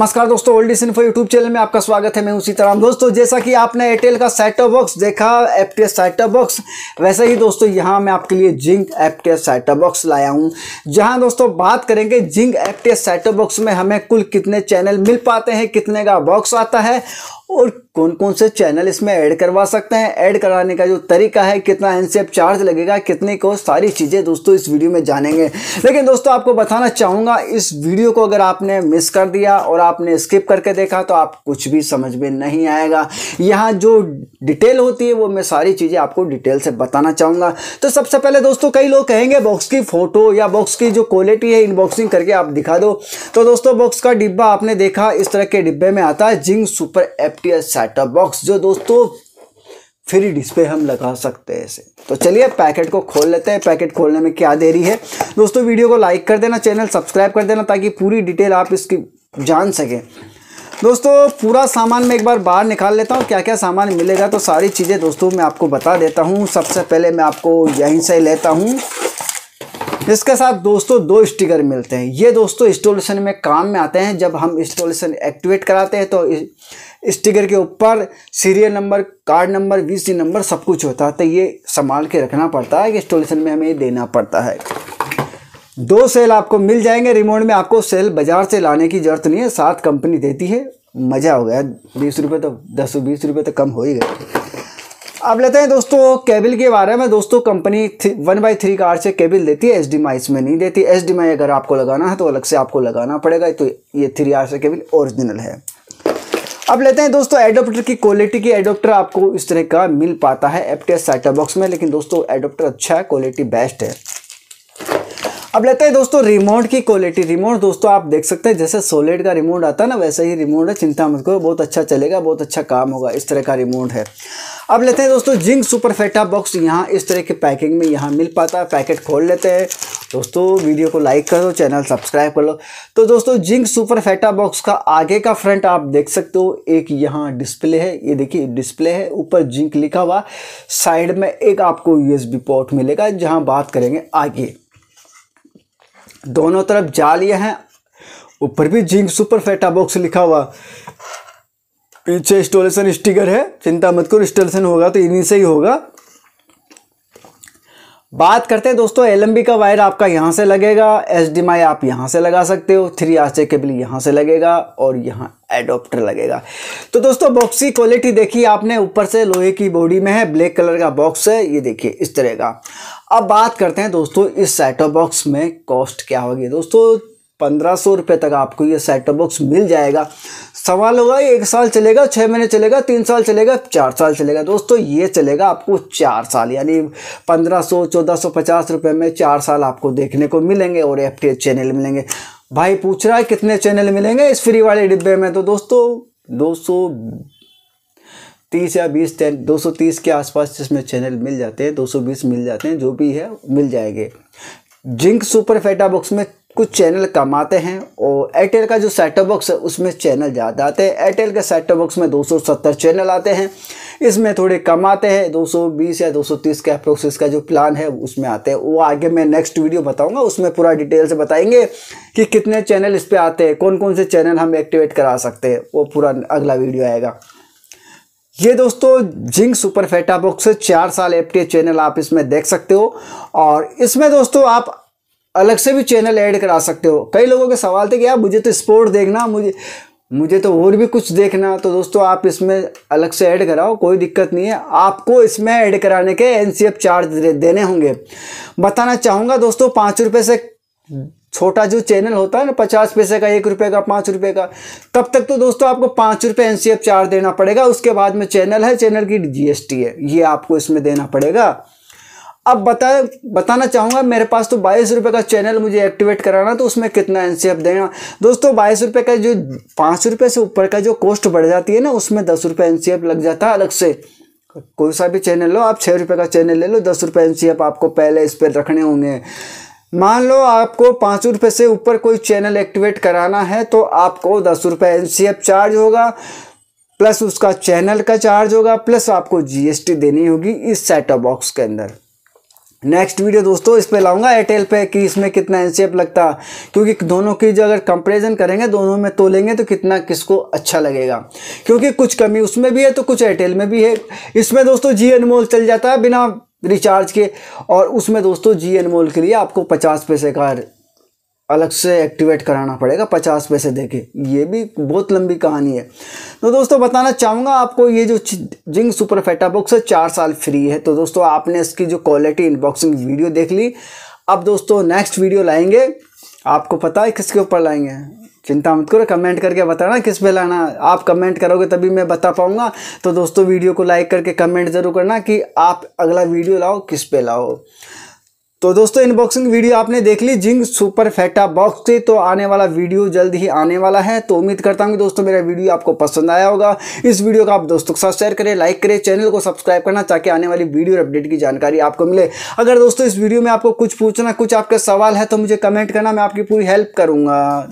नमस्कार दोस्तों old info YouTube channel में आपका स्वागत है। मैं उसी तरह दोस्तों, जैसा कि आपने एयरटेल का सेटअप बॉक्स देखा टी सेटअप बॉक्स वैसे ही दोस्तों, यहाँ मैं आपके लिए जिंक टी सेटअप बॉक्स लाया हूँ। जहाँ दोस्तों, बात करेंगे जिंक टी सेटअप बॉक्स में हमें कुल कितने चैनल मिल पाते हैं, कितने का बॉक्स आता है और कौन कौन से चैनल इसमें ऐड करवा सकते हैं? ऐड कराने का जो तरीका है, कितना एनसीएफ चार्ज लगेगा, कितने को सारी चीज़ें दोस्तों इस वीडियो में जानेंगे। लेकिन दोस्तों, आपको बताना चाहूँगा, इस वीडियो को अगर आपने मिस कर दिया और आपने स्किप करके देखा तो आप कुछ भी समझ में नहीं आएगा। यहाँ जो डिटेल होती है, वो मैं सारी चीज़ें आपको डिटेल से बताना चाहूँगा। तो सबसे पहले दोस्तों, कई लोग कहेंगे बॉक्स की फ़ोटो या बॉक्स की जो क्वालिटी है इनबॉक्सिंग करके आप दिखा दो। तो दोस्तों बॉक्स का डिब्बा आपने देखा, इस तरह के डिब्बे में आता है Zing super F setup box जो दोस्तों फ्री डिस्प्ले हम लगा सकते हैं इसे। तो चलिए पैकेट को खोल लेते हैं। पैकेट खोलने में क्या देरी है? दोस्तों वीडियो को लाइक कर देना चैनल सब्सक्राइब कर देना ताकि पूरी डिटेल आप इसकी जान सकें। दोस्तों पूरा सामान मैं एक बार बाहर निकाल लेता हूँ। क्या क्या सामान मिलेगा? तो सारी चीज़ें दोस्तों मैं आपको बता देता हूँ। सबसे पहले मैं आपको यहीं से लेता हूँ। इसके साथ दोस्तों दो स्टिकर मिलते हैं। ये दोस्तों इंस्टॉलेशन में काम में आते हैं। जब हम इंस्टॉलेशन एक्टिवेट कराते हैं तो स्टिकर के ऊपर, serial number, card number VC number, सब कुछ होता है। तो ये संभाल के रखना पड़ता है, कि इंस्टॉलेशन में हमें देना पड़ता है। दो सेल आपको मिल जाएँगे रिमोट में आपको सेल बाज़ार से लाने की ज़रूरत नहीं है, सात कंपनी देती है, मज़ा हो गया। बीस रुपये तो दस, बीस रुपये तो कम हो ही गए। अब लेते हैं दोस्तों, केबल के बारे में। दोस्तों company one by three RCA cable देती है एच डी इसमें नहीं देती। एच डी अगर आपको लगाना है तो अलग से आपको लगाना पड़ेगा। तो ये थ्री आर से केबल ओरिजिनल है। अब लेते हैं दोस्तों एडोप्टर की क्वालिटी की। एडोप्टर आपको इस तरह का मिल पाता है एप्टेस सेटअप बॉक्स में, लेकिन दोस्तों एडोप्टर अच्छा है क्वालिटी बेस्ट है। अब लेते हैं दोस्तों रिमोट की क्वालिटी रिमोट दोस्तों आप देख सकते हैं, जैसे सोलिड का रिमोट आता है ना, वैसे ही रिमोट है, चिंता मत करो, बहुत अच्छा चलेगा, बहुत अच्छा काम होगा, इस तरह का रिमोट है। अब लेते हैं दोस्तों जिंक सुपर फेटा बॉक्स, यहाँ इस तरह के पैकिंग में यहाँ मिल पाता है, पैकेट खोल लेते हैं। दोस्तों वीडियो को लाइक कर दो चैनल सब्सक्राइब कर लो। तो दोस्तों जिंक सुपर फेटा बॉक्स का आगे का फ्रंट आप देख सकते हो, एक यहाँ डिस्प्ले है, ये देखिए डिस्प्ले है, ऊपर जिंक लिखा हुआ साइड में एक आपको यूएसबी पोर्ट मिलेगा, जहाँ बात करेंगे आगे। दोनों तरफ़ जालियाँ हैं। ऊपर भी जिंक सुपर फेटा बॉक्स लिखा हुआ। पीछे इंस्टॉलेशन स्टिकर है। चिंता मत करो, इंस्टॉलेशन होगा तो इन्हीं से ही होगा। बात करते हैं दोस्तों एलएमबी का वायर आपका यहाँ से लगेगा। एच आप यहाँ से लगा सकते हो। थ्री आर से केबल यहाँ से लगेगा और यहाँ एडोप्टर लगेगा। तो दोस्तों बॉक्स की क्वालिटी देखिए आपने। ऊपर से लोहे की बॉडी में है। ब्लैक कलर का बॉक्स है। ये देखिए, इस तरह का। अब बात करते हैं दोस्तों, इस सेटअप बॉक्स में कॉस्ट क्या होगी? दोस्तों, पंद्रह सौ रुपये तक आपको ये सेटअप बॉक्स मिल जाएगा। सवाल होगा, एक साल चलेगा छः महीने चलेगा, तीन साल चलेगा, चार साल चलेगा। दोस्तों, ये चलेगा आपको चार साल, यानी पंद्रह सौ, चौदह सौ, पचास रुपये में चार साल आपको देखने को मिलेंगे और एफ़ चैनल मिलेंगे। भाई पूछ रहा है कितने चैनल मिलेंगे इस फ्री वाले डिब्बे में? तो दोस्तों, दो सौ तीस या बीस टेन, दो सौ तीस के आसपास जिसमें चैनल मिल जाते हैं, दो सौ बीस मिल जाते हैं, जो भी है, मिल जाएँगे। जिंक सुपर फेटा बॉक्स में कुछ चैनल कम आते हैं और एयरटेल का जो सेटअप बॉक्स है, उसमें चैनल ज़्यादा आते हैं। एयरटेल के सेटअप बॉक्स में 270 चैनल आते हैं। इसमें थोड़े कम आते हैं 220 या 230 के अप्रोक्स का जो प्लान है, उसमें आते हैं। वो आगे मैं नेक्स्ट वीडियो बताऊँगा, उसमें पूरा डिटेल से बताएँगे कि कितने चैनल इस पर आते हैं कौन कौन से चैनल हम एक्टिवेट करा सकते हैं। वो पूरा अगला वीडियो आएगा। ये दोस्तों जिंक सुपर फेटा बॉक्स चार साल एफ़ चैनल आप इसमें देख सकते हो। और इसमें दोस्तों, आप अलग से भी चैनल ऐड करा सकते हो। कई लोगों के सवाल थे कि यार, मुझे तो स्पोर्ट देखना, मुझे मुझे तो और भी कुछ देखना। तो दोस्तों, आप इसमें अलग से ऐड कराओ, कोई दिक्कत नहीं है। आपको इसमें ऐड कराने के एनसीएफ चार्ज देने होंगे। बताना चाहूँगा दोस्तों, पाँच रुपये से छोटा जो चैनल होता है ना, पचास पैसे का, एक रुपये का, पाँच रुपये का, तब तक तो दोस्तों आपको पाँच रुपये एन सी चार्ज देना पड़ेगा। उसके बाद में चैनल है, चैनल की जीएसटी है। ये आपको इसमें देना पड़ेगा। अब बता, बताना चाहूँगा, मेरे पास तो बाईस रुपये का चैनल मुझे एक्टिवेट कराना तो उसमें कितना एन सी देना? दोस्तों, बाईस रुपये का जो, पाँच रुपये से ऊपर का जो कॉस्ट बढ़ जाती है ना, उसमें दस रुपये एन सी लग जाता है अलग से। कोई सा भी चैनल लो, आप छः रुपये का चैनल ले लो, दस रुपये एन सी आपको पहले इस पर रखने होंगे। मान लो आपको पाँच रुपये से ऊपर कोई चैनल एक्टिवेट कराना है तो आपको दस रुपये एन चार्ज होगा प्लस उसका चैनल का चार्ज होगा प्लस आपको जीएसटी देनी होगी इस सेटअप बॉक्स के अंदर। नेक्स्ट वीडियो दोस्तों, इस पे लाऊँगा एयरटेल पे कि इसमें कितना एनसीएफ लगता। क्योंकि दोनों की जो अगर कंपैरिजन करेंगे, दोनों में तो लेंगे तो कितना किसको अच्छा लगेगा। क्योंकि कुछ कमी उसमें भी है तो कुछ एयरटेल में भी है। इसमें दोस्तों जी अनमोल चल जाता है बिना रिचार्ज के। और उसमें दोस्तों जी अनमोल के लिए आपको पचास पैसे का अलग से एक्टिवेट कराना पड़ेगा पचास पैसे दे के ये भी बहुत लंबी कहानी है। तो दोस्तों, बताना चाहूँगा आपको, ये जो जिंग सुपर फेटा बॉक्स है, चार साल फ्री है। तो दोस्तों, आपने इसकी जो क्वालिटी इनबॉक्सिंग वीडियो देख ली। अब दोस्तों नेक्स्ट वीडियो लाएँगे। आपको पता है किसके ऊपर लाएँगे। चिंता मत करो कमेंट करके बताना किस पे लाना। आप कमेंट करोगे तभी मैं बता पाऊँगा। तो दोस्तों वीडियो को लाइक करके कमेंट ज़रूर करना कि आप अगला वीडियो लाओ, किस पे लाओ। तो दोस्तों इनबॉक्सिंग वीडियो आपने देख ली जिंग सुपर फैटा बॉक्स से तो आने वाला वीडियो जल्द ही आने वाला है। तो उम्मीद करता हूँ कि दोस्तों, मेरा वीडियो आपको पसंद आया होगा। इस वीडियो को आप दोस्तों के साथ शेयर करें लाइक करें चैनल को सब्सक्राइब करना ताकि आने वाली वीडियो और अपडेट की जानकारी आपको मिले। अगर दोस्तों, इस वीडियो में आपको कुछ पूछना, कुछ आपका सवाल है तो मुझे कमेंट करना, मैं आपकी पूरी हेल्प करूँगा।